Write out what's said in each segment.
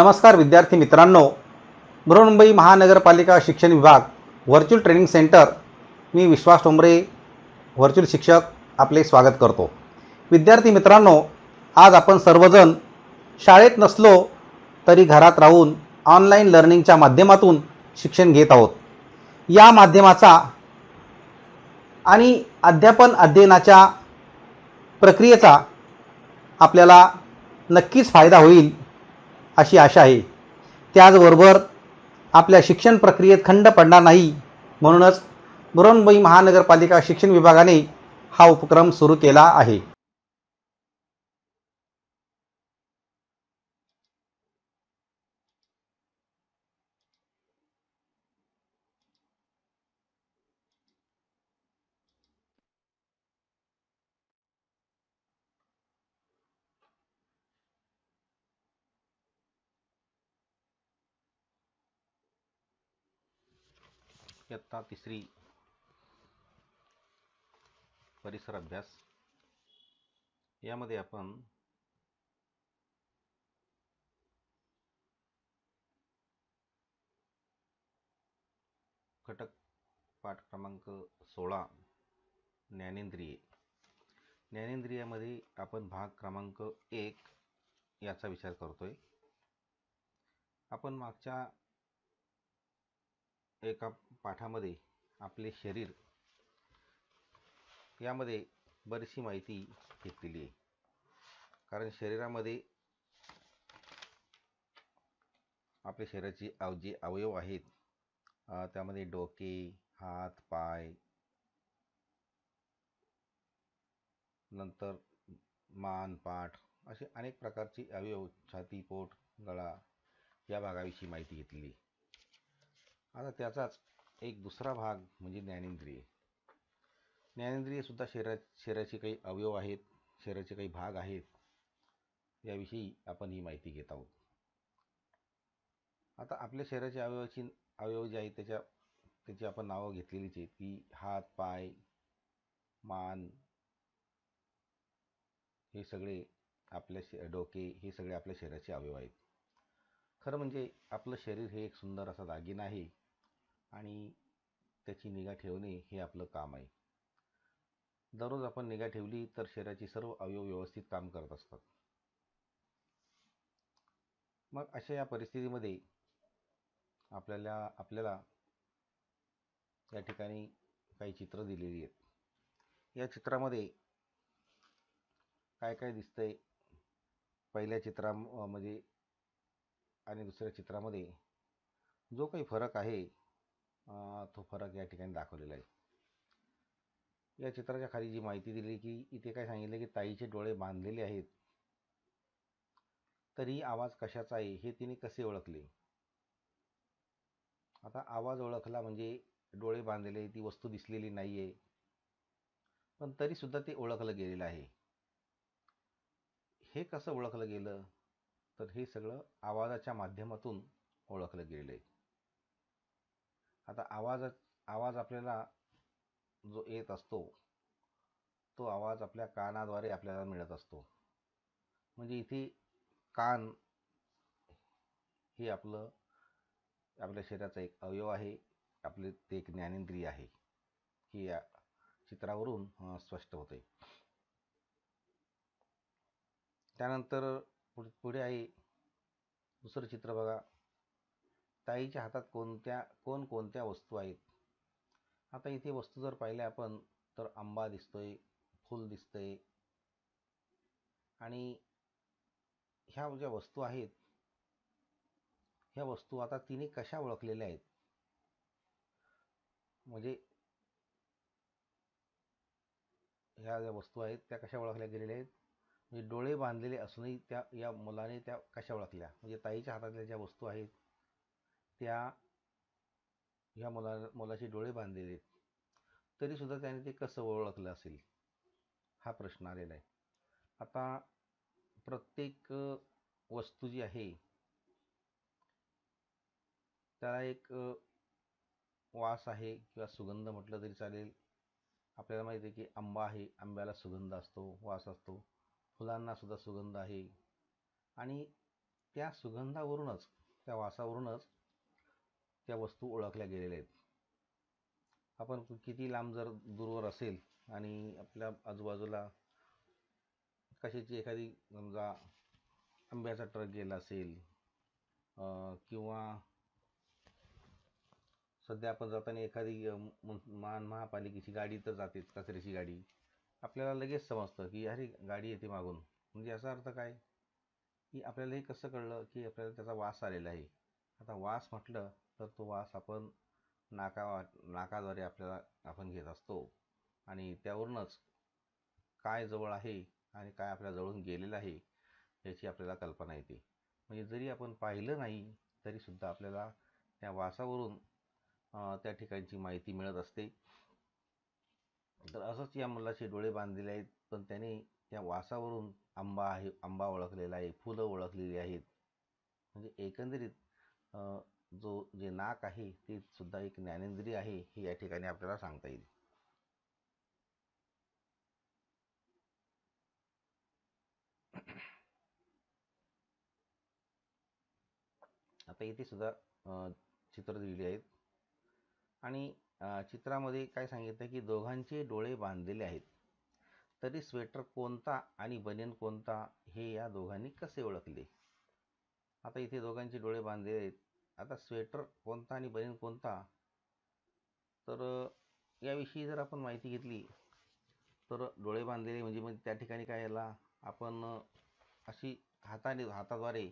नमस्कार विद्यार्थी मित्रांनो. बृहन्मुंबई महानगरपालिका शिक्षण विभाग व्हर्च्युअल ट्रेनिंग सेंटर मी विश्वास टोंबरे व्हर्च्युअल शिक्षक आपले स्वागत करतो. विद्यार्थी मित्रांनो आज आपण सर्वजण शाळेत नसलो तरी घरात राहून ऑनलाईन लर्निंगच्या माध्यमातून शिक्षण घेत आहोत. या माध्यमाचा आणि अध्यापन अध्ययनाच्या प्रक्रियेचा आपल्याला नक्कीच फायदा होईल. अशी आशा आहे. त्याचबरोबर आपल्या शिक्षण प्रक्रियेत खंड पडणार नाही म्हणूनच बृहन्मुंबई महानगरपालिका शिक्षण विभागाने हा उपक्रम सुरू केला आहे. तिसरी परिसर अभ्यास. यामध्ये आपण घटक पाठ क्रमांक सोळा ज्ञानेंद्रिये. ज्ञानेंद्रियामध्ये आपण भाग क्रमांक एक याचा विचार करतोय. आपण मागच्या एका पाठामध्ये आपले शरीर यामध्ये बरीचशी माहिती घेतलेली आहे. कारण शरीरामध्ये आपल्या शरीराची अव जे अवयव आहेत त्यामध्ये डोके हात पाय नंतर मान पाठ असे अनेक प्रकारचे अवयव छाती पोट गळा या भागाविषयी माहिती घेतलेली आता त्याचाच एक दुसरा भाग म्हणजे ज्ञानेंद्रिय. ज्ञानेंद्रिय सुद्धा शरीरा शरीराचे काही अवयव आहेत शरीराचे काही भाग आहेत याविषयी आपण ही माहिती घेत आहोत. आता आपल्या शरीराच्या अवयवाची अवयव जे आहेत त्याच्या त्याची आपण नावं घेतलेलीच आहेत की हात पाय मान हे सगळे आपल्या श डोके हे सगळे आपल्या शरीराचे अवयव आहेत. खरं म्हणजे आपलं शरीर हे एक सुंदर असा दागिना आहे आणि त्याची निगा ठेवणे हे आपलं काम आहे. दररोज आपण निगा ठेवली तर शरीराची सर्व अवयव व्यवस्थित काम करत असतात. मग अशा या परिस्थितीमध्ये आपल्याला आपल्याला या ठिकाणी काही चित्र दिलेली आहेत. या चित्रामध्ये काय काय दिसतंय? पहिल्या चित्रामध्ये म्हणजे आणि दुसऱ्या चित्रामध्ये जो काही फरक आहे तो फरक या ठिकाणी दाखवलेला आहे. या चित्राच्या खाली जी माहिती दिली की इथे काय सांगितलं की ताईचे डोळे बांधलेले आहेत. तरी आवाज कशाचा आहे हे तिने कसे ओळखले? आता आवाज ओळखला म्हणजे डोळे बांधलेले ती वस्तू दिसलेली नाही आहे पण तरी सुद्धा ते ओळखलं गेलेलं आहे. हे कसं ओळखलं गेलं? तर हे सगळं आवाजाच्या माध्यमातून ओळखलं गेलेलं आहे आता आवाज आवाज आपल्याला जो येत असतो तो आवाज आपल्या कानाद्वारे आपल्याला मिळत असतो. म्हणजे इथे कान हे आपलं आपल्या शरीराचा एक अवयव आहे आपले ते एक ज्ञानेंद्रिय आहे ही या चित्रावरून स्पष्ट होते त्यानंतर पुढे पुढे आहे दुसरं चित्र बघा. ताईच्या हातात कोणत्या कोण कोणत्या वस्तू आहेत? आता इथे वस्तू जर पाहिल्या आपण तर आंबा दिसतोय फूल दिसतंय. आणि ह्या ज्या वस्तू आहेत ह्या वस्तू आता तिने कशा ओळखलेल्या आहेत? म्हणजे ह्या ज्या वस्तू आहेत त्या कशा ओळखल्या गेलेल्या आहेत? म्हणजे डोळे बांधलेले असूनही त्या या मुलाने त्या कशा ओळखल्या? म्हणजे ताईच्या हातातल्या ज्या वस्तू आहेत त्या ह्या मुला मुलाचे डोळे बांधलेले आहेत. तरीसुद्धा त्याने ते कसं ओळखलं असेल? हा प्रश्न आलेला आहे. आता प्रत्येक वस्तू जी आहे त्याला एक वास आहे किंवा सुगंध म्हटलं तरी चालेल. आपल्याला माहिती आहे की आंबा आहे आंब्याला सुगंध असतो वास असतो. फुलांना सुद्धा सुगंध आहे. आणि त्या सुगंधावरूनच त्या वासावरूनच त्या वस्तू ओळखल्या गेलेल्या आहेत. आपण किती लांब जर दूरवर असेल आणि आपल्या आजूबाजूला कशाची एखादी समजा आंब्याचा ट्रक गेला असेल किंवा सध्या आपण जाताना एखादी महान महापालिकेची गाडी तर जातेच कचऱ्याची गाडी. आपल्याला लगेच समजतं की अरे गाडी येते मागून. म्हणजे याचा अर्थ काय? की आपल्याला हे कसं कळलं की आपल्याला त्याचा वास आलेला आहे? आता वास म्हटलं तर तो वास आपण नाका नाकाद्वारे आपल्याला आपण घेत असतो. आणि त्यावरूनच काय जवळ आहे आणि काय आपल्या जवळून गेलेलं आहे याची आपल्याला कल्पना येते. म्हणजे जरी आपण पाहिलं नाही तरीसुद्धा आपल्याला त्या वासावरून त्या ठिकाणची माहिती मिळत असते. तर असंच या मुलाचे डोळे बांधलेले आहेत पण त्याने त्या वासावरून आंबा आहे आंबा ओळखलेला आहे फुलं ओळखलेली आहेत. म्हणजे एकंदरीत जो जे नाक आहे ते सुद्धा एक ज्ञानेंद्रिय आहे हे या ठिकाणी आपल्याला सांगता येईल. आता इथे सुद्धा चित्र दिलेली आहेत. आणि चित्रामध्ये काय सांगितलं की दोघांचे डोळे बांधलेले आहेत. तरी स्वेटर कोणता आणि बनियन कोणता हे या दोघांनी कसे ओळखले? आता इथे दोघांचे डोळे बांधलेले आहेत. आता स्वेटर कोणता आणि बनियन कोणता? तर याविषयी जर आपण माहिती घेतली तर डोळे बांधलेले म्हणजे मग त्या ठिकाणी काय याला? आपण अशी हाताने हाताद्वारे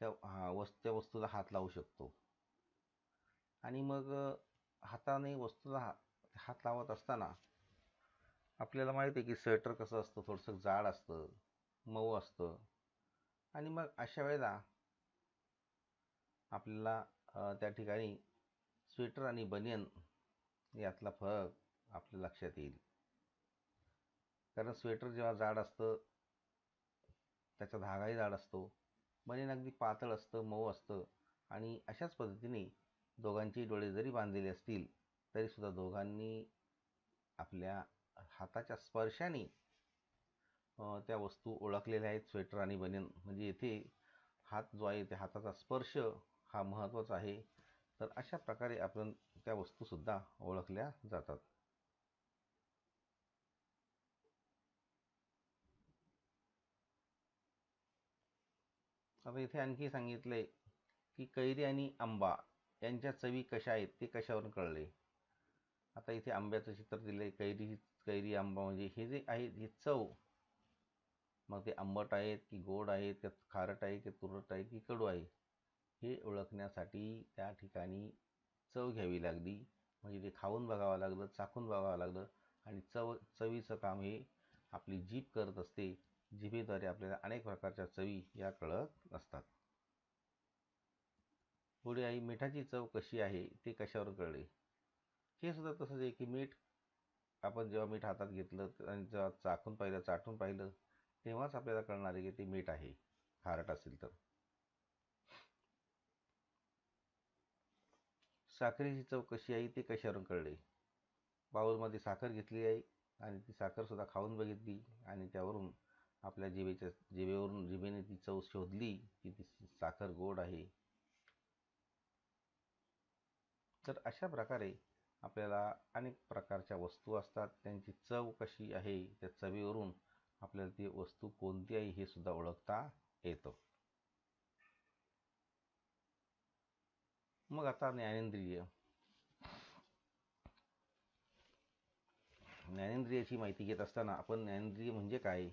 त्या वस् त्या वस्तूला हात लावू शकतो. आणि मग हाताने वस्तूला हा हात लावत असताना आपल्याला माहिती आहे की स्वेटर कसं असतं? थोडंसं जाड असतं मऊ असतं. आणि मग अशा वेळेला आपल्याला त्या ठिकाणी स्वेटर आणि बनियन यातला फरक आपल्या लक्षात येईल. कारण स्वेटर जेव्हा जाड असतं त्याचा धागाही जाड असतो. बनियन अगदी पातळ असतं मऊ असतं आणि अशाच पद्धतीने दोघांची डोळे जरी बांधलेले असतील तरीसुद्धा दोघांनी आपल्या हाताच्या स्पर्शाने त्या वस्तू ओळखलेल्या आहेत स्वेटर आणि बनियन. म्हणजे येथे हात जो आहे त्या हाताचा स्पर्श हा महत्त्वाचा आहे. तर अशा प्रकारे आपण त्या वस्तूसुद्धा ओळखल्या जातात. आता इथे आणखी सांगितले की कैरी आणि आंबा यांच्या चवी कशा आहेत ते कशावरून कळले? आता इथे आंब्याचं चित्र दिलं आहे कैरी कैरी आंबा म्हणजे हे जे आहे हे चव. मग ते आंबट आहेत की गोड आहेत त्यात खारट आहे की तुरट आहे की कडू आहे? हे ओळखण्यासाठी त्या ठिकाणी चव घ्यावी लागली. म्हणजे ते खाऊन बघावं लागलं चाखून बघावं लागलं आणि चव चवीचं काम हे आपली जीभ करत असते. जिभेद्वारे आपल्याला अनेक प्रकारच्या चवी या कळत असतात पुढे आई मिठाची चव कशी आहे ते कशावर कळले? हे सुद्धा तसंच आहे की मीठ आपण जेव्हा मीठ हातात घेतलं आणि जेव्हा चाखून पाहिलं चाटून पाहिलं तेव्हाच आपल्याला कळणार आहे की ते मीठ आहे खारट असेल तर. साखरेची चव कशी आहे ते कशावरून कळले? बाऊलमध्ये साखर घेतली आहे आणि ती साखरसुद्धा खाऊन बघितली आणि त्यावरून आपल्या जिभेच्या जिभेवरून जिभेने ती चव शोधली की ती साखर गोड आहे. तर अशा प्रकारे आपल्याला अनेक प्रकारच्या वस्तू असतात. त्यांची चव कशी आहे त्या चवीवरून आपल्याला ती वस्तू कोणती आहे हे सुद्धा ओळखता येतं. मग आता ज्ञानेंद्रिय. ज्ञानेंद्रियाची माहिती घेत असताना आपण ज्ञानेंद्रिय म्हणजे काय?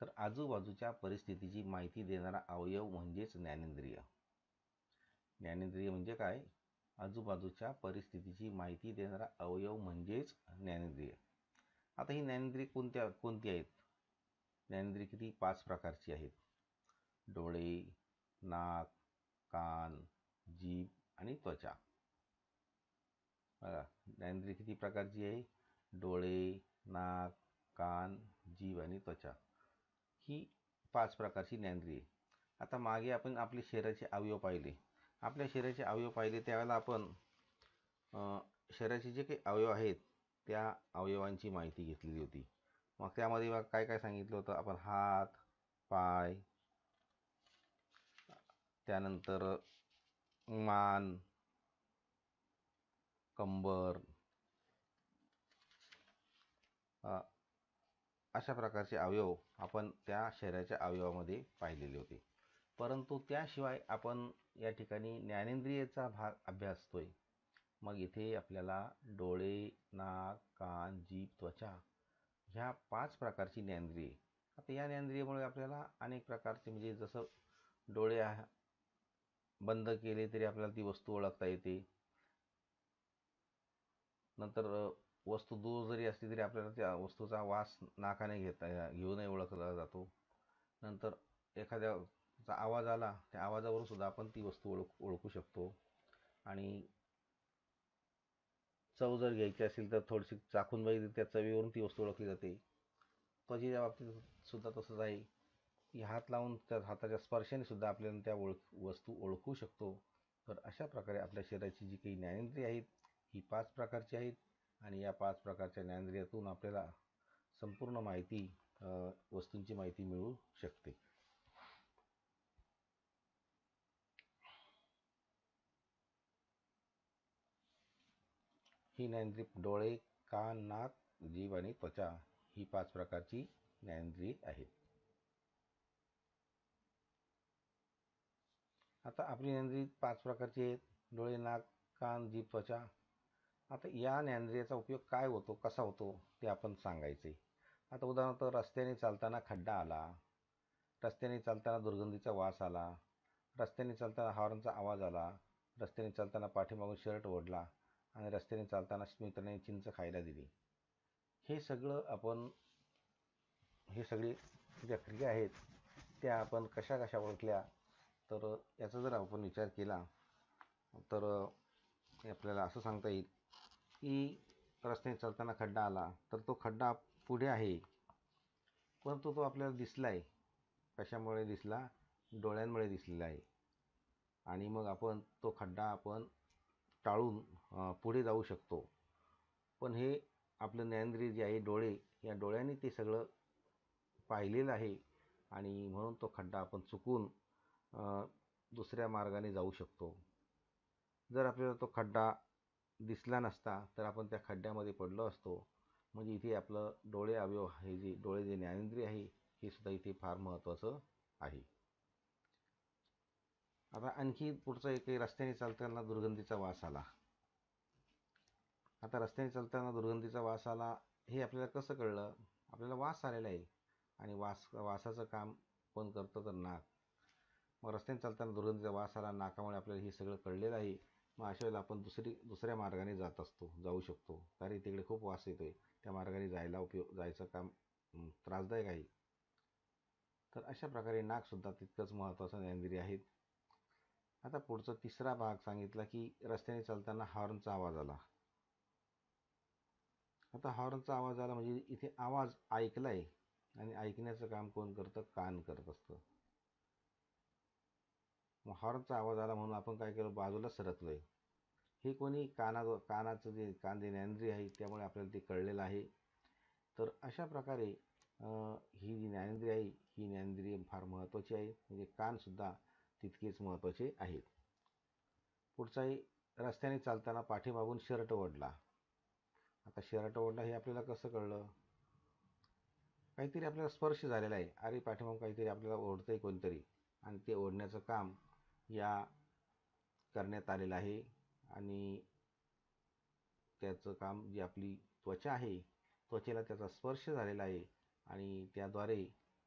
तर आजूबाजूच्या परिस्थितीची माहिती देणारा अवयव म्हणजेच ज्ञानेंद्रिय. ज्ञानेंद्रिय म्हणजे काय? आजूबाजूच्या परिस्थितीची माहिती देणारा अवयव म्हणजेच ज्ञानेंद्रिय. आता ही ज्ञानेंद्रिय कोणत्या कोणती आहेत? ज्ञानेंद्रिय किती? पाच प्रकारची आहेत. डोळे नाक कान जीभ आणि त्वचा. बघा ज्ञानेंद्रिय किती प्रकारची आहे? डोळे नाक कान जीव आणि त्वचा. ही पाच प्रकारची ज्ञानेंद्रिय आता मागे आपण आपले शरीराचे अवयव पाहिले. आपल्या शरीराचे अवयव पाहिले त्यावेळेला आपण शरीराचे जे काही अवयव आहेत त्या अवयवांची माहिती घेतलेली होती. मग त्यामध्ये काय काय सांगितलं होतं? आपण हात पाय त्यानंतर मान कंबर अशा प्रकारचे अवयव आपण त्या शरीराच्या अवयवामध्ये पाहिलेले होते. परंतु त्याशिवाय आपण या ठिकाणी ज्ञानेंद्रियेचा भाग अभ्यासतो आहे मग इथे आपल्याला डोळे नाक कान जीभ त्वचा ह्या पाच प्रकारची ज्ञानेंद्रिये. आता या ज्ञानेंद्रियेमुळे आपल्याला अनेक प्रकारचे म्हणजे जसं डोळे आहे- बंद केले तरी आपल्याला ती वस्तू ओळखता येते. नंतर वस्तू दूर जरी असली तरी आपल्याला त्या वस्तूचा वास नाकाने घेता घेऊनही ओळखला जातो. नंतर एखाद्याचा आवाज आला त्या आवाजावरून सुद्धा आपण ती वस्तू ओळख ओळखू शकतो. आणि चव जर घ्यायची असेल तर थोडीशी चाखून बघितली त्या चवीवरून ती वस्तू ओळखली जाते. त्वचेच्या बाबतीत सुद्धा तसंच आहे. की हात लावून त्या हाताच्या स्पर्शाने सुद्धा आपल्याला त्या ओळख वस्तू ओळखू शकतो. तर अशा प्रकारे आपल्या शरीराची जी काही ज्ञानेंद्रिय आहेत ही पाच प्रकारची आहेत आणि या पाच प्रकारच्या ज्ञानेंद्रियातून आपल्याला संपूर्ण माहिती वस्तूंची माहिती मिळू शकते. ही ज्ञानेंद्रिय डोळे कान नाक जीव आणि त्वचा ही पाच प्रकारची ज्ञानेंद्रिय आहेत. आता आपली ज्ञानेंद्रिय पाच प्रकारची आहेत. डोळे नाक कान जीभ त्वचा. आता या ज्ञानेंद्रियाचा उपयोग काय होतो कसा होतो ते आपण सांगायचे. आता उदाहरणार्थ रस्त्याने चालताना खड्डा आला. रस्त्याने चालताना दुर्गंधीचा वास आला. रस्त्याने चालताना हॉर्नचा आवाज आला. रस्त्याने चालताना पाठीमागून शर्ट ओढला आणि रस्त्याने चालताना मित्राने चिंच खायला दिली. हे सगळं आपण हे सगळी ज्या क्रिया आहेत त्या आपण कशा कशा ओळखल्या तर याचा जर आपण विचार केला तर आपल्याला असं सांगता येईल की रस्त्याने चालताना खड्डा आला तर तो खड्डा पुढे आहे परंतु तो आपल्याला दिसला आहे कशामुळे दिसला? डोळ्यांमुळे दिसलेला आहे. आणि मग आपण तो खड्डा आपण टाळून पुढे जाऊ शकतो. पण हे आपलं ज्ञानेंद्रिय जे आहे डोळे या डोळ्यांनी ते सगळं पाहिलेलं आहे आणि म्हणून तो खड्डा आपण चुकून दुसऱ्या मार्गाने जाऊ शकतो. जर आपल्याला तो खड्डा दिसला नसता तर आपण त्या खड्ड्यामध्ये पडलो असतो. म्हणजे इथे आपलं डोळे अवयव हे जे डोळे जे ज्ञानेंद्रिय आहे हे सुद्धा इथे फार महत्त्वाचं आहे. आता आणखी पुढचं एक रस्त्याने चालताना दुर्गंधीचा वास आला. आता रस्त्याने चालताना दुर्गंधीचा वास आला हे आपल्याला कसं कळलं? आपल्याला वास आलेला आहे. आणि वास वासाचं काम कोण करतं तर नाक. मग रस्त्याने चालताना दुर्गंधीचा वास आला नाकामुळे आपल्याला हे सगळं कळलेलं आहे. मग अशा वेळेला आपण दुसरी दुसऱ्या मार्गाने जात असतो जाऊ शकतो. कारण तिकडे खूप वास येतो आहे त्या मार्गाने जायला उपयोग जायचं काम त्रासदायक आहे. तर अशा प्रकारे नाकसुद्धा तितकंच महत्त्वाचं ज्ञानगिरी आहेत आता पुढचा तिसरा भाग सांगितला की रस्त्याने चालताना हॉर्नचा आवाज आला. आता हॉर्नचा आवाज आला म्हणजे इथे आवाज ऐकला आहे आणि ऐकण्याचं काम कोण करतं? कान करत असतं. मग हॉर्नचा आवाज आला म्हणून आपण काय केलं? बाजूला सरकलोय. हे कोणी काना कानाचं जे कान ज्ञानेंद्रिय आहे त्यामुळे आपल्याला ते कळलेलं आहे. तर अशा प्रकारे ही जी ज्ञानेंद्रिय आहे ही ज्ञानेंद्रिय फार महत्त्वाची आहे. म्हणजे कानसुद्धा तितकेच महत्त्वाचे आहेत. पुढचाही रस्त्याने चालताना पाठीमागून शर्ट ओढला. आता शर्ट ओढला हे आपल्याला कसं कळलं? काहीतरी आपल्याला स्पर्श झालेला आहे. अरे पाठीमागून काहीतरी आपल्याला ओढतं आहे कोणतरी. आणि ते ओढण्याचं काम या करण्यात आलेलं आहे. आणि त्याचं काम जी आपली त्वचा आहे त्वचेला त्याचा स्पर्श झालेला आहे आणि त्याद्वारे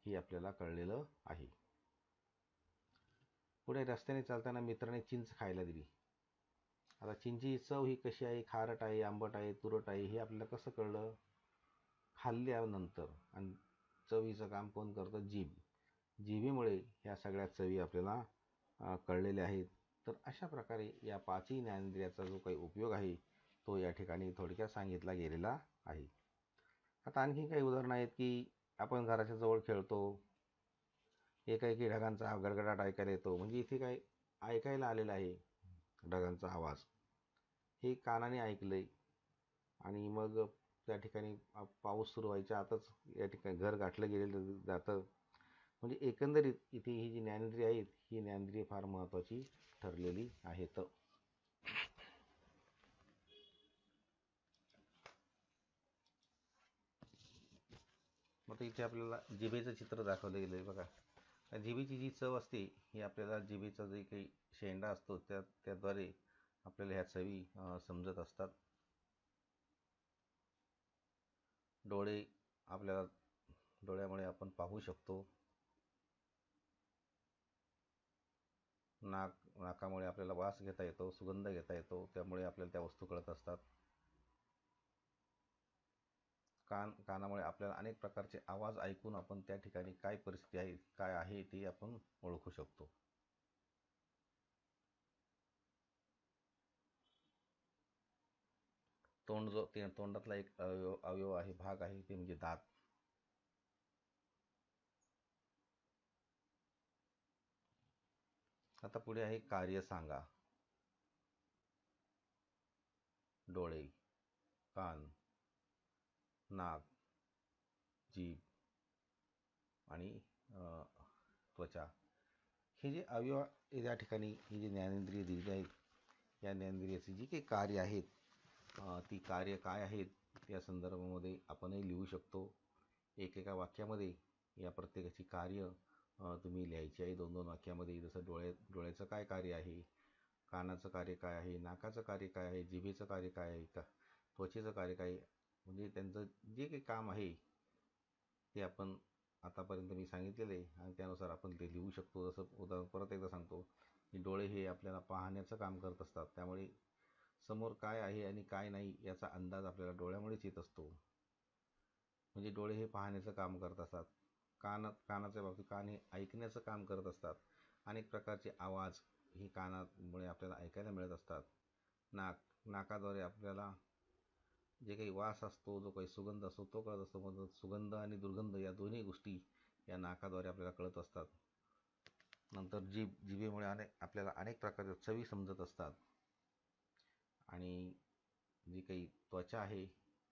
हे आपल्याला कळलेलं आहे. पुढे रस्त्याने चालताना मित्राने चिंच खायला दिली. आता चिंची चव ही कशी आहे? खारट आहे आंबट आहे तुरट आहे हे आपल्याला कसं कळलं? खाल्ल्यानंतर. आणि चवीचं काम कोण करतं? जीभ. जिभेमुळे ह्या सगळ्या चवी आपल्याला कळलेले आहेत. तर अशा प्रकारे या पाचही ज्ञानेंद्रियाचा जो काही उपयोग आहे तो या ठिकाणी थोडक्यात सांगितला गेलेला आहे. आता आणखी काही उदाहरणं आहेत की आपण घराच्या जवळ खेळतो एकाएकी ढगांचा गडगडाट ऐकायला येतो. म्हणजे इथे काय ऐकायला आलेला आहे ढगांचा आवाज. हे कानाने ऐकलंय आणि मग त्या ठिकाणी पाऊस सुरू व्हायच्या आतच या ठिकाणी घर गाठलं गेलेलं जातं. म्हणजे एकंदरीत इथे ही जी ज्ञानेंद्रिय आहेत ही ज्ञानेंद्रिय फार महत्त्वाची ठरलेली आहेत. मग इथे आपल्याला जिभेचं चित्र दाखवलं गेलं आहे बघा जिभेची जी चव असते ही आपल्याला जिभेचा जे काही शेंडा असतो त्या त्याद्वारे आपल्याला ह्या चवी समजत असतात. डोळे आपल्याला डोळ्यामुळे आपण पाहू शकतो. नाक नाकामुळे आपल्याला वास घेता येतो सुगंध घेता येतो त्यामुळे आपल्याला त्या वस्तू कळत असतात. कान कानामुळे आपल्याला अनेक प्रकारचे आवाज ऐकून आपण त्या ठिकाणी काय परिस्थिती आहे काय आहे ती आपण ओळखू शकतो. तोंड जो ते तोंडातला एक अवयव अवयव आहे भाग आहे ते म्हणजे दात. आता पुढे आहे कार्य सांगा. डोळे कान नाक जीभ आणि त्वचा. हे जे अवयव या ठिकाणी ही जी ज्ञानेंद्रिय दिलेली आहेत या ज्ञानेंद्रियाची जी काही कार्य आहेत ती कार्य काय आहेत या संदर्भामध्ये आपणही लिहू शकतो. एकेका वाक्यामध्ये या प्रत्येकाची कार्य तुम्ही लिहायची आहे. दोन दोन वाक्यामध्ये जसं डोळे डोळ्याचं काय कार्य आहे? कानाचं कार्य काय आहे? नाकाचं कार्य काय आहे? जिभेचं कार्य काय आहे? का? त्वचेचं कार्य काय म्हणजे त्यांचं जे काही काम आहे ते आपण आतापर्यंत मी सांगितलेलं आहे आणि त्यानुसार आपण ते लिहू शकतो. जसं उदाहरण परत एकदा सांगतो की डोळे हे आपल्याला पाहण्याचं काम करत असतात. त्यामुळे समोर काय आहे आणि काय नाही याचा अंदाज आपल्याला डोळ्यामुळेच येत असतो. म्हणजे डोळे हे पाहण्याचं काम करत असतात. कानात कानाच्या बाबतीत कान हे ऐकण्याचं काम करत असतात. अनेक प्रकारचे आवाज हे कानामुळे आपल्याला ऐकायला मिळत असतात. नाक नाकाद्वारे आपल्याला जे काही वास असतो जो काही सुगंध असतो तो कळत असतो. मग सुगंध आणि दुर्गंध या दोन्ही गोष्टी या नाकाद्वारे आपल्याला कळत असतात. नंतर जीभ जिभेमुळे अनेक आपल्याला अनेक प्रकारच्या चवी समजत असतात. आणि जी काही त्वचा आहे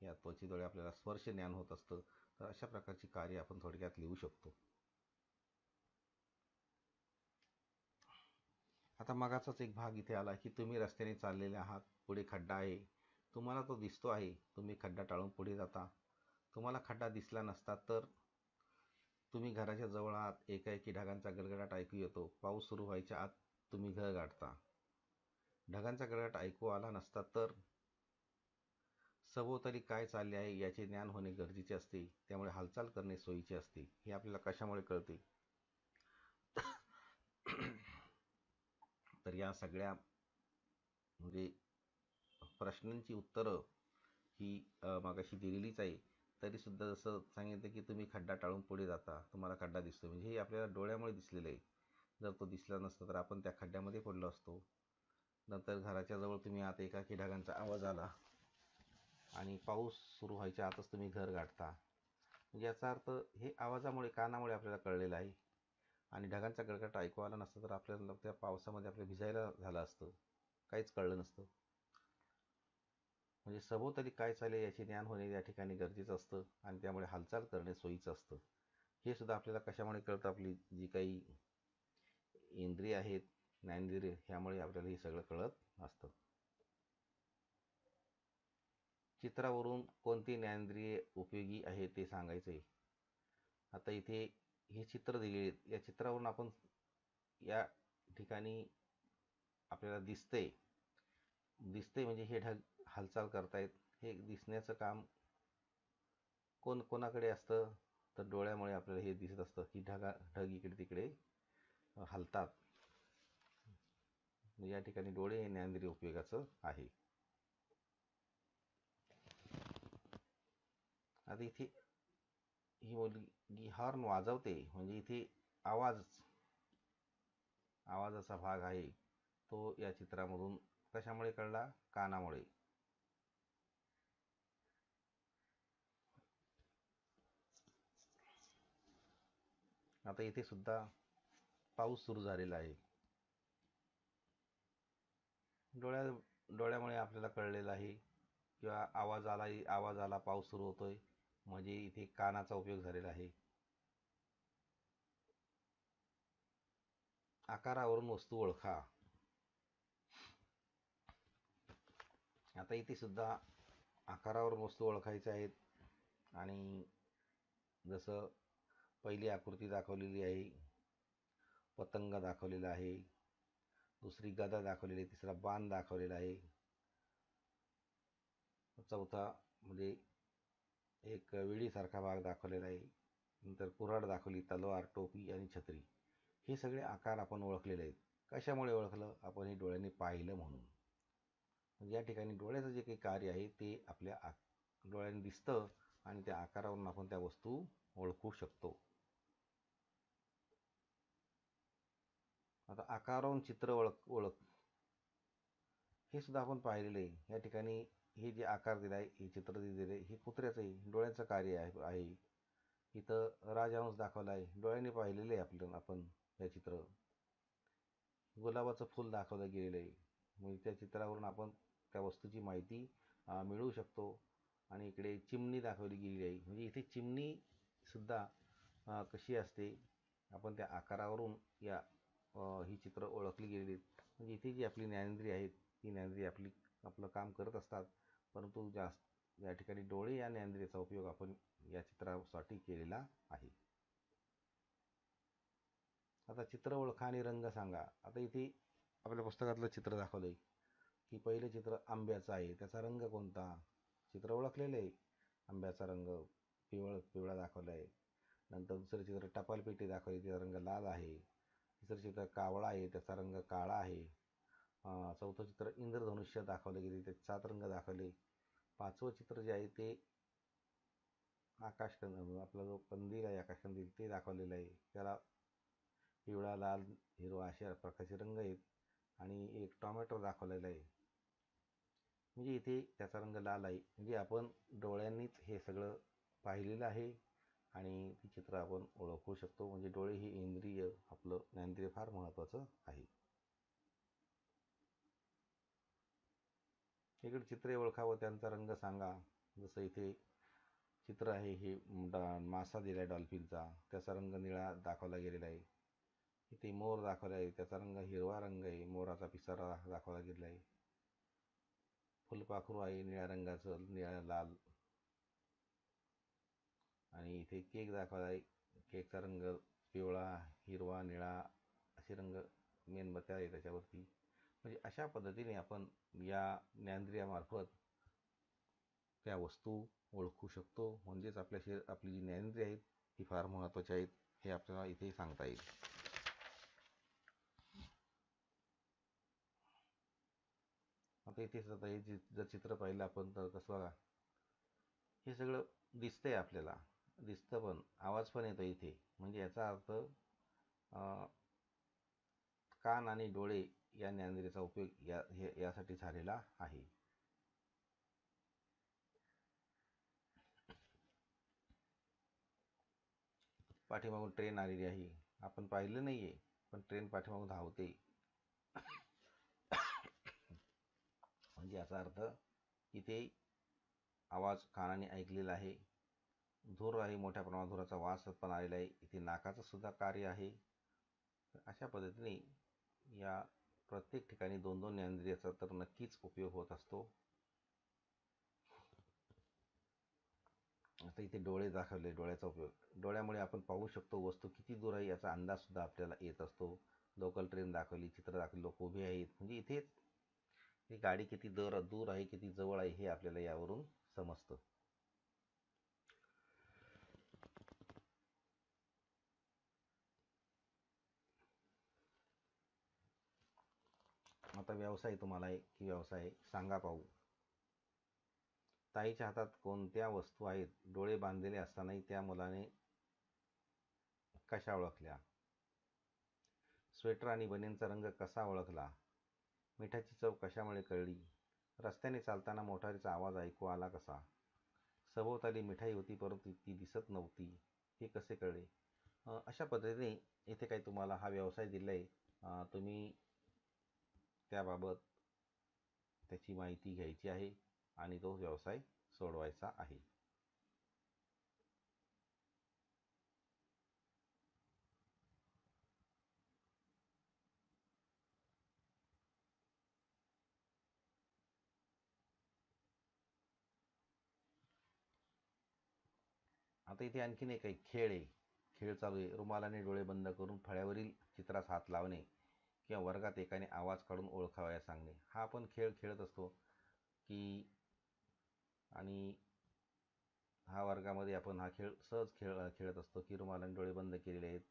या त्वचेद्वारे आपल्याला स्पर्श ज्ञान होत असतं. तर अशा प्रकारची कार्य आपण थोडक्यात लिहू शकतो. आता मगाचाच एक भाग इथे आला की तुम्ही रस्त्याने चाललेले आहात पुढे खड्डा आहे. तुम्हाला तो दिसतो आहे. तुम्ही खड्डा टाळून पुढे जाता. तुम्हाला खड्डा दिसला नसता तर तुम्ही घराच्या जवळ आहात. एकाएकी ढगांचा गडगडाट ऐकू येतो. पाऊस सुरू व्हायच्या आत तुम्ही घर गाठता. ढगांचा गडगडाट ऐकू आला नसता तर सभोवताली काय चालले आहे याचे ज्ञान होणे गरजेचे असते त्यामुळे हालचाल करणे सोयीचे असते हे आपल्याला कशामुळे कळते? तर या सगळ्या म्हणजे प्रश्नांची उत्तरं ही मागाशी दिलेलीच आहे. तरीसुद्धा जसं सांगितलं की तुम्ही खड्डा टाळून पुढे जाता तुम्हाला खड्डा दिसतो. म्हणजे हे आपल्याला डोळ्यामुळे दिसलेलं आहे. जर तो दिसला नसता तर आपण त्या खड्ड्यामध्ये पडलो असतो. नंतर घराच्या जवळ तुम्ही आत एकाकी ढगांचा आवाज आला. आणि पाऊस सुरू व्हायच्या आतच तुम्ही घर गाठता. म्हणजे याचा अर्थ हे आवाजामुळे कानामुळे आपल्याला कळलेलं आहे. आणि ढगांचा गडगडाट ऐकू आला नसतं तर आपल्याला त्या पावसामध्ये आपल्याला भिजायला झालं असतं. काहीच कळलं नसतं. म्हणजे सभोवताली काय चालेल याचे ज्ञान होणे या ठिकाणी गरजेचं असतं आणि त्यामुळे हालचाल करणे सोयीचं असतं. हे सुद्धा आपल्याला कशामुळे कळतं? आपली जी काही इंद्रिय आहेत ज्ञानेंद्रिय ह्यामुळे आपल्याला हे सगळं कळत असतं चित्रावरून कोणती ज्ञानेंद्रिय उपयोगी आहे ते सांगायचं आहे आता इथे हे चित्र दिले आहेत. या चित्रावरून आपण या ठिकाणी आपल्याला दिसते दिसते म्हणजे हे ढग हालचाल करतायत. हे दिसण्याचं काम कोण कोणाकडे असतं? तर डोळ्यामुळे आपल्याला हे दिसत असतं. की ढगा ढग इकडे तिकडे हलतात. या ठिकाणी डोळे हे ज्ञानेंद्रिय उपयोगाचं आहे. आता इथे ही मुलगी हॉर्न वाजवते म्हणजे इथे आवाज आवाजाचा भाग आहे तो या चित्रामधून कशामुळे कळला कानामुळे. आता इथे सुद्धा पाऊस सुरू झालेला आहे. डोळ्या डोळ्यामुळे आपल्याला कळलेलं आहे किंवा आवाज आला आवाज आला पाऊस सुरू होतोय. म्हणजे इथे कानाचा उपयोग झालेला आहे. आकारावरून वस्तू ओळखा. आता इथे सुद्धा आकारावरून वस्तू ओळखायच्या आहेत आणि जसं पहिली आकृती दाखवलेली आहे पतंग दाखवलेला आहे दुसरी गदा दाखवलेली आहे तिसरा बाण दाखवलेला आहे. चौथा म्हणजे एक विडीसारखा भाग दाखवलेला आहे. नंतर कुऱ्हाड दाखवली तलवार टोपी आणि छत्री. हे सगळे आकार आपण ओळखलेले आहेत. कशामुळे ओळखलं? आपण हे डोळ्यांनी पाहिलं म्हणून. म्हणजे या ठिकाणी डोळ्याचं जे काही कार्य आहे ते आपल्या आ डोळ्यांनी दिसतं आणि त्या आकारावरून आपण त्या वस्तू ओळखू शकतो. आता आकारावरून चित्र ओळख ओळख. हे सुद्धा आपण पाहिलेलं आहे. या ठिकाणी हे जे आकार दिला आहे हे चित्र जे दिले हे कुत्र्याचं आहे डोळ्याचं कार्य आहे आहे. इथं राजहंस दाखवला आहे डोळ्याने पाहिलेलं आहे आपलं आपण हे चित्र. गुलाबाचं फूल दाखवलं गेलेलं आहे. म्हणजे त्या चित्रावरून आपण त्या वस्तूची माहिती मिळवू शकतो. आणि इकडे चिमणी दाखवली गेलेली आहे. म्हणजे इथे चिमणीसुद्धा कशी असते? आपण त्या आकारावरून या ही चित्र ओळखली गेलेली आहेत. म्हणजे इथे जी आपली ज्ञानेंद्रिय आहेत ती ज्ञानेंद्रिय आपली आपलं काम करत असतात. परंतु जास्त या ठिकाणी डोळे या ज्ञानेंद्रियाचा उपयोग आपण या चित्रासाठी केलेला आहे. आता चित्र ओळखा आणि रंग सांगा. आता इथे आपल्या पुस्तकातलं चित्र दाखवलं आहे की पहिलं चित्र आंब्याचं आहे. त्याचा रंग कोणता? चित्र ओळखलेलं आहे. आंब्याचा रंग पिवळ पिवळा दाखवला आहे नंतर दुसरं चित्र टपालपेटी दाखवली. त्याचा रंग लाल आहे. तिसरं चित्र कावळा आहे. त्याचा रंग काळा आहे. चौथं चित्र इंद्रधनुष्य दाखवलं गेले. त्याचे सात रंग दाखवले. पाचवं चित्र जे आहे ते आकाशकंद आपला जो कंदील आहे आकाशकंदील ते दाखवलेलं आहे. त्याला पिवळा लाल हिरवा अशा प्रकारचे रंग आहेत आणि एक टॉमॅटो दाखवलेला आहे. म्हणजे इथे त्याचा रंग लाल आहे. म्हणजे आपण डोळ्यांनीच हे सगळं पाहिलेलं आहे आणि ती चित्र आपण ओळखू शकतो. म्हणजे डोळे हे इंद्रिय आपलं ज्ञानेंद्रिय फार महत्त्वाचं आहे. इकडे चित्रे ओळखावं त्यांचा रंग सांगा. जसं इथे चित्र आहे हे डा मासा दिला आहे डॉल्फिनचा. त्याचा रंग निळा दाखवला गेलेला आहे. इथे मोर दाखवला आहे. त्याचा रंग हिरवा रंग आहे. मोराचा पिसारा दाखवला गेलेला आहे. फुलपाखरू आहे निळ्या रंगाचं निळ्या लाल. आणि इथे केक दाखवला आहे. केकचा रंग पिवळा हिरवा निळा असे रंग मेणबत्त्या आहे त्याच्यावरती. म्हणजे अशा पद्धतीने आपण या ज्ञानेंद्रियामार्फत त्या वस्तू ओळखू शकतो. म्हणजेच आपल्या शरीर आपली जी ज्ञानेंद्रिय आहेत ती फार महत्त्वाची आहेत हे आपल्याला इथे सांगता येईल. आता इथे आता हे जर चित्र पाहिलं आपण तर कसं बघा हे सगळं दिसतंय आपल्याला. दिसतं पण आवाज पण येतो इथे. म्हणजे याचा अर्थ कान आणि डोळे या ज्ञानेंद्रियाचा उपयोग या हे यासाठी झालेला आहे. पाठीमागून ट्रेन आलेली आहे. आपण पाहिलं नाही आहे पण ट्रेन पाठीमागून धावते. म्हणजे याचा अर्थ इथे आवाज कानाने ऐकलेला आहे. धूर आहे मोठ्या प्रमाणात धुराचा वास पण आलेला आहे. इथे नाकाचं सुद्धा कार्य आहे. अशा पद्धतीने या प्रत्येक ठिकाणी दोन दोन ज्ञानेंद्रियाचा तर नक्कीच उपयोग होत असतो. आता इथे डोळे दाखवले डोळ्याचा उपयोग. डोळ्यामुळे आपण पाहू शकतो वस्तू किती दूर आहे याचा अंदाजसुद्धा आपल्याला येत असतो. लोकल ट्रेन दाखवली चित्र दाखवली लोक उभे आहेत. म्हणजे इथेच ही गाडी किती दर दूर आहे किती जवळ आहे हे आपल्याला यावरून समजतं. आता व्यवसाय तुम्हाला आहे की व्यवसाय सांगा पाहू. ताईच्या हातात कोणत्या वस्तू आहेत? डोळे बांधलेले असतानाही त्या मुलाने कशा ओळखल्या? स्वेटर आणि बनींचा रंग कसा ओळखला? मिठाची चव कशामुळे कळली? रस्त्याने चालताना मोटारीचा आवाज ऐकू आला कसा? सभोवताली मिठाई होती परंतु ती दिसत नव्हती. हे कसे कळले? अशा पद्धतीने इथे काही तुम्हाला हा व्यवसाय दिला आहे तुम्ही त्याबाबत त्याची माहिती घ्यायची आहे आणि तो व्यवसाय सोडवायचा आहे. आता इथे आणखीन एक आहे खेळ आहे. खेळ चालू आहे. रुमालाने डोळे बंद करून फळ्यावरील चित्रास हात लावणे. किंवा वर्गात एकाने आवाज काढून ओळखावया सांगणे. हा आपण खेळ खेळत असतो की आणि हा वर्गामध्ये आपण हा खेळ सहज खेळ खेळत असतो. की रुमालाने डोळे बंद केलेले आहेत.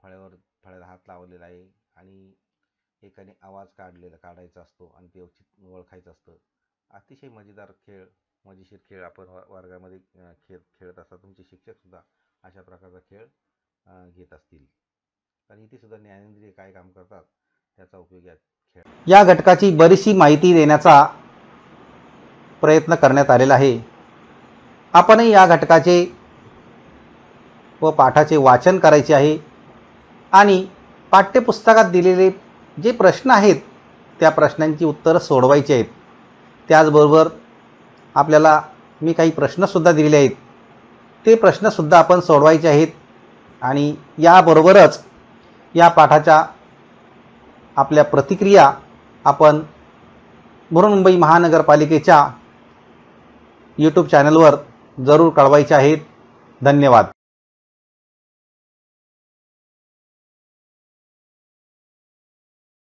फळ्यावर फळ्याला हात लावलेला आहे आणि एकाने आवाज काढलेला काढायचा असतो आणि ते ओळखायचं असतं. अतिशय मजेदार खेळ मजेशीर खेळ आपण वर्गामध्ये खेळ खेळत असतात तुमचे शिक्षकसुद्धा अशा प्रकारचा खेळ घेत असतील. कारण इथेसुद्धा ज्ञानेंद्रिय काय काम करतात? त्याचा उपयोग या या घटकाची बरीचशी माहिती देण्याचा प्रयत्न करण्यात आलेला आहे. आपणही या घटकाचे व पाठाचे वाचन करायचे आहे आणि पाठ्यपुस्तकात दिलेले जे प्रश्न आहेत त्या प्रश्नांची उत्तरं सोडवायची आहेत. त्याचबरोबर आपल्याला मी काही प्रश्नसुद्धा दिलेले आहेत. ते प्रश्नसुद्धा आपण सोडवायचे आहेत आणि याबरोबरच या पाठाच्या आपल्या प्रतिक्रिया आपण बृहन्मुंबई महानगरपालिकेच्या यूट्यूब चॅनलवर जरूर कळवायच्या आहेत. धन्यवाद.